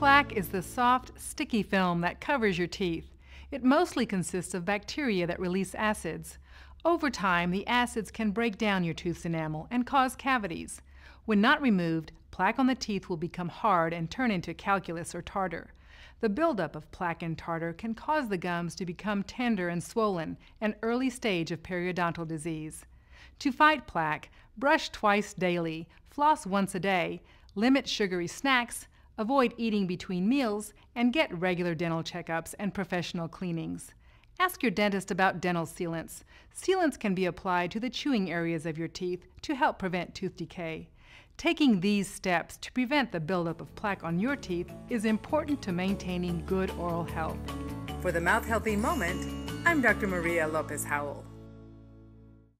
Plaque is the soft, sticky film that covers your teeth. It mostly consists of bacteria that release acids. Over time, the acids can break down your tooth's enamel and cause cavities. When not removed, plaque on the teeth will become hard and turn into calculus or tartar. The buildup of plaque and tartar can cause the gums to become tender and swollen, an early stage of periodontal disease. To fight plaque, brush twice daily, floss once a day, limit sugary snacks, avoid eating between meals, and get regular dental checkups and professional cleanings. Ask your dentist about dental sealants. Sealants can be applied to the chewing areas of your teeth to help prevent tooth decay. Taking these steps to prevent the buildup of plaque on your teeth is important to maintaining good oral health. For the Mouth Healthy Moment, I'm Dr. Maria Lopez Howell.